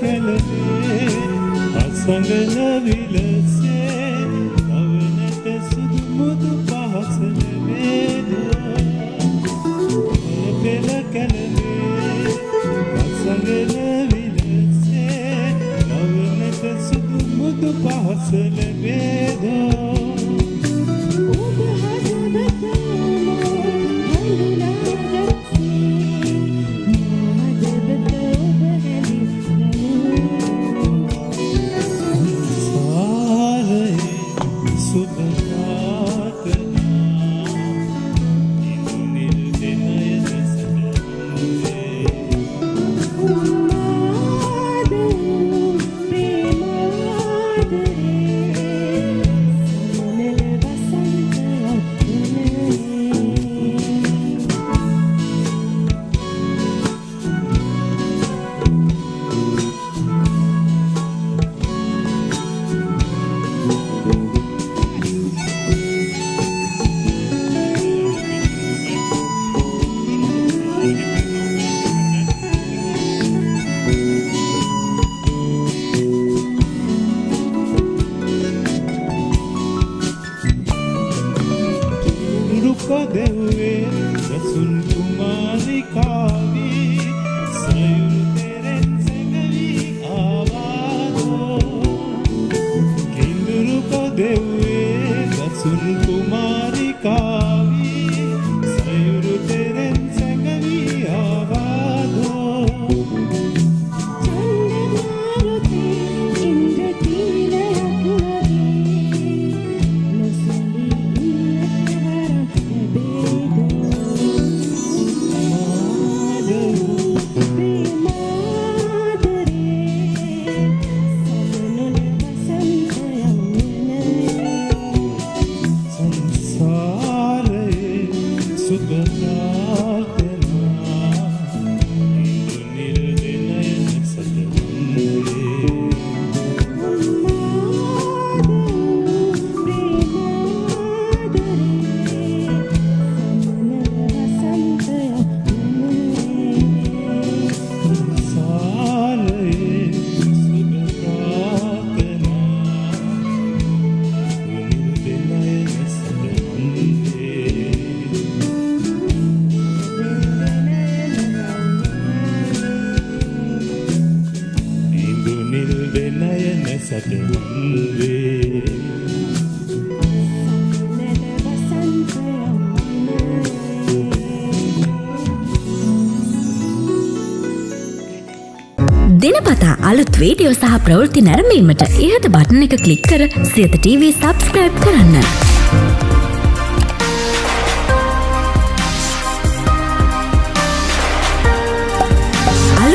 පෙළ කැලේ අසඟන විලසේ කවනට සුදු මුදු පහස ලැබේදෝ වල පෙළ කැලේ අසඟන විලසේ කවනට සුදු මුදු පහස ලැබේදෝ Mani Kavi. දෙනයන සදහන්වේ දෙනපතා අලුත් වීඩියෝ සහ ප්‍රවෘත්ති නැරඹීමට ඉහත බටන එක කලික් කර සියත TV සබස්ක්‍රයිබ් කරන්න.